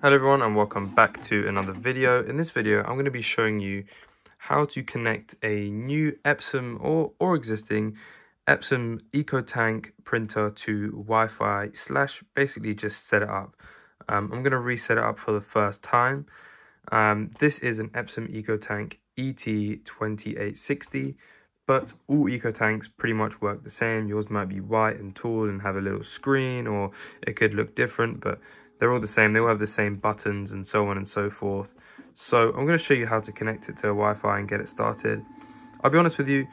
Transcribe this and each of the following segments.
Hello everyone and welcome back to another video. In this video I'm going to be showing you how to connect a new Epson or, or existing Epson EcoTank printer to Wi-Fi slash basically just set it up. Um, I'm going to reset it up for the first time. Um, this is an Epson EcoTank ET2860 but all EcoTanks pretty much work the same. Yours might be white and tall and have a little screen or it could look different but they're all the same. They all have the same buttons and so on and so forth. So I'm going to show you how to connect it to Wi-Fi and get it started. I'll be honest with you,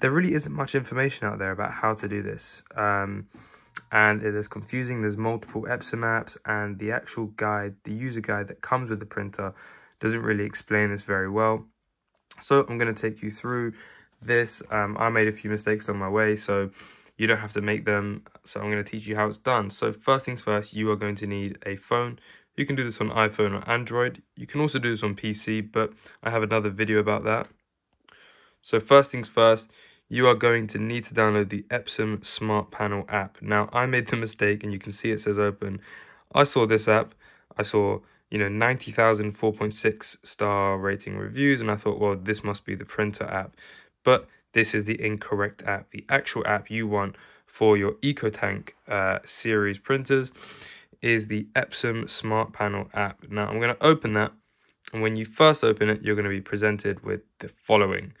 there really isn't much information out there about how to do this. Um, and it is confusing. There's multiple Epson apps and the actual guide, the user guide that comes with the printer doesn't really explain this very well. So I'm going to take you through this. Um, I made a few mistakes on my way, so you don't have to make them. So I'm going to teach you how it's done. So first things first, you are going to need a phone. You can do this on iPhone or Android. You can also do this on PC, but I have another video about that. So first things first, you are going to need to download the Epson Smart Panel app. Now, I made the mistake, and you can see it says open. I saw this app. I saw, you know, 90,000 4.6 star rating reviews, and I thought, well, this must be the printer app. But this is the incorrect app. The actual app you want for your EcoTank uh, series printers is the Epson Smart Panel app. Now I'm going to open that and when you first open it you're going to be presented with the following.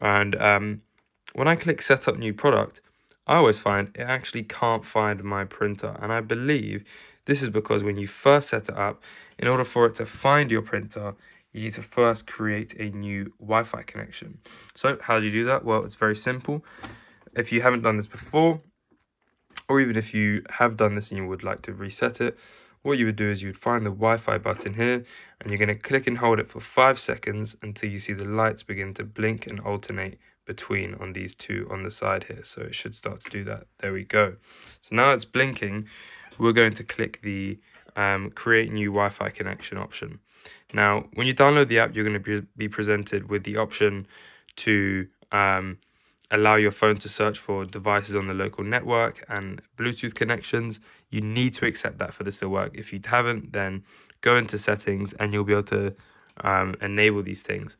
And um, when I click set up new product I always find it actually can't find my printer and I believe this is because when you first set it up in order for it to find your printer you need to first create a new Wi-Fi connection. So how do you do that? Well, it's very simple. If you haven't done this before, or even if you have done this and you would like to reset it, what you would do is you would find the Wi-Fi button here, and you're going to click and hold it for five seconds until you see the lights begin to blink and alternate between on these two on the side here. So it should start to do that. There we go. So now it's blinking. We're going to click the um, create new Wi-Fi connection option. Now, when you download the app, you're going to be, presented with the option to um, allow your phone to search for devices on the local network and Bluetooth connections. You need to accept that for this to work. If you haven't, then go into settings and you'll be able to um, enable these things.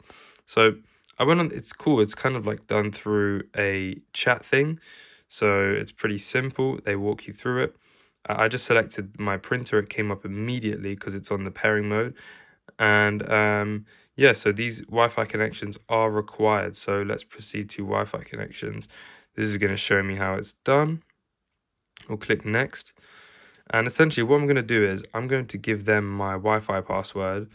So I went on, it's cool. It's kind of like done through a chat thing. So it's pretty simple. They walk you through it. I just selected my printer. It came up immediately because it's on the pairing mode. And um, yeah, so these Wi-Fi connections are required. So let's proceed to Wi-Fi connections. This is going to show me how it's done. We'll click next. And essentially what I'm going to do is I'm going to give them my Wi-Fi password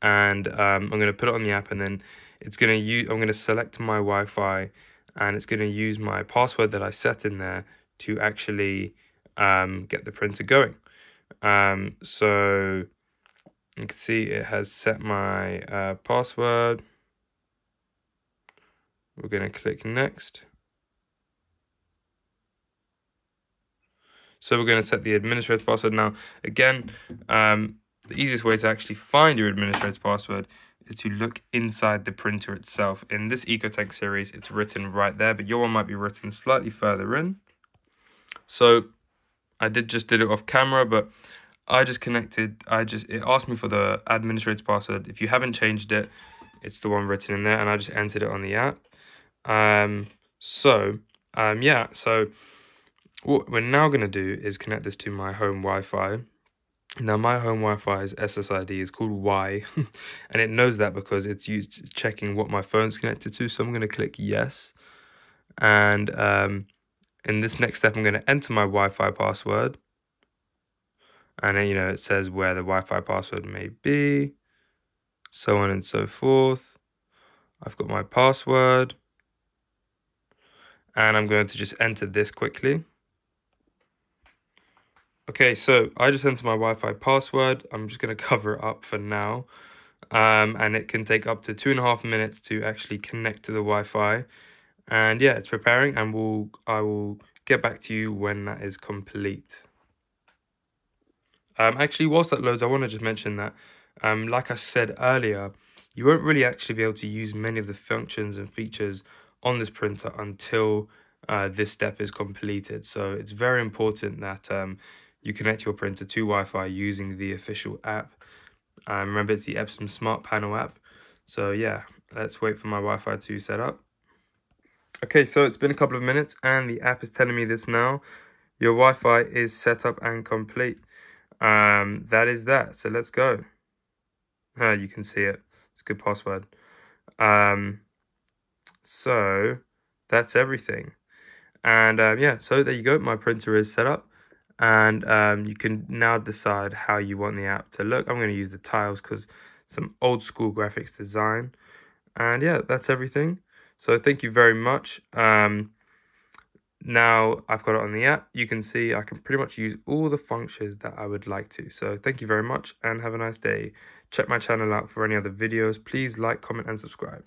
and um, I'm going to put it on the app and then it's going to use, I'm going to select my Wi-Fi and it's going to use my password that I set in there to actually um, get the printer going. Um, so you can see it has set my uh, password. We're going to click next. So we're going to set the administrator password. Now, again, um, the easiest way to actually find your administrator password is to look inside the printer itself. In this EcoTank series, it's written right there, but your one might be written slightly further in. So I did just did it off camera, but I just connected. I just it asked me for the administrator password. If you haven't changed it, it's the one written in there, and I just entered it on the app. Um, so um, yeah, so what we're now gonna do is connect this to my home Wi-Fi. Now my home Wi-Fi's SSID is called Y, and it knows that because it's used checking what my phone's connected to. So I'm gonna click yes, and um, in this next step, I'm going to enter my Wi-Fi password. And then, you know, it says where the Wi-Fi password may be, so on and so forth. I've got my password. And I'm going to just enter this quickly. Okay, so I just entered my Wi-Fi password. I'm just going to cover it up for now. Um, and it can take up to two and a half minutes to actually connect to the Wi-Fi and yeah it's preparing and we'll i will get back to you when that is complete um actually whilst that loads i want to just mention that um like i said earlier you won't really actually be able to use many of the functions and features on this printer until uh, this step is completed so it's very important that um, you connect your printer to Wi-Fi using the official app. Um, remember, it's the Epson Smart Panel app. So yeah, let's wait for my Wi-Fi to set up. Okay, so it's been a couple of minutes and the app is telling me this now. Your Wi-Fi is set up and complete. Um, that is that. So let's go. Uh, you can see it. It's a good password. Um, so that's everything. And um, yeah, so there you go. My printer is set up and um, you can now decide how you want the app to look. I'm going to use the tiles because some old school graphics design. And yeah, that's everything. So thank you very much. Um, now I've got it on the app. You can see I can pretty much use all the functions that I would like to. So thank you very much and have a nice day. Check my channel out for any other videos. Please like, comment and subscribe.